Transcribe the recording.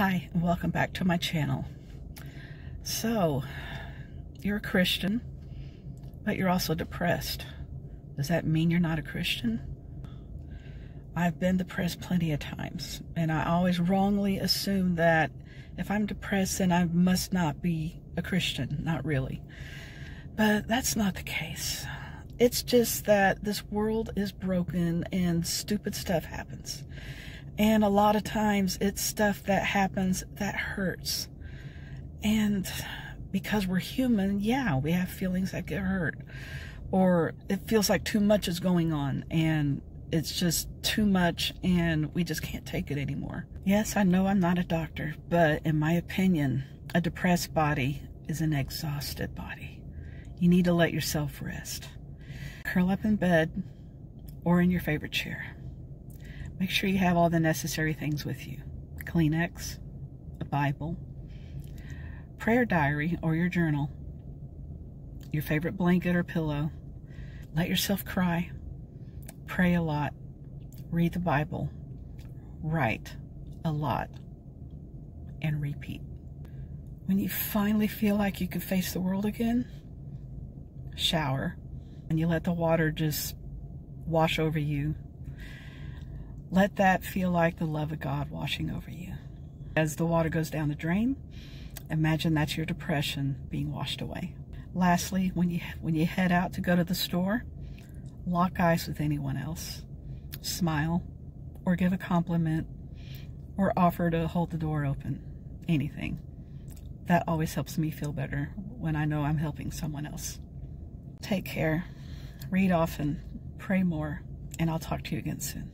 Hi, and welcome back to my channel. So, you're a Christian, but you're also depressed. Does that mean you're not a Christian? I've been depressed plenty of times, and I always wrongly assume that if I'm depressed, then I must not be a Christian. Not really. But that's not the case. It's just that this world is broken and stupid stuff happens. And a lot of times it's stuff that happens that hurts. And because we're human, yeah, we have feelings that get hurt. Or it feels like too much is going on and it's just too much and we just can't take it anymore. Yes, I know I'm not a doctor, but in my opinion, a depressed body is an exhausted body. You need to let yourself rest. Curl up in bed or in your favorite chair. Make sure you have all the necessary things with you. Kleenex, a Bible, prayer diary or your journal, your favorite blanket or pillow. Let yourself cry. Pray a lot. Read the Bible. Write a lot. And repeat. When you finally feel like you can face the world again, shower and you let the water just wash over you. Let that feel like the love of God washing over you. As the water goes down the drain, imagine that's your depression being washed away. Lastly, when you when you head out to go to the store, lock eyes with anyone else. Smile or give a compliment or offer to hold the door open. Anything. That always helps me feel better when I know I'm helping someone else. Take care read often, pray more, and I'll talk to you again soon.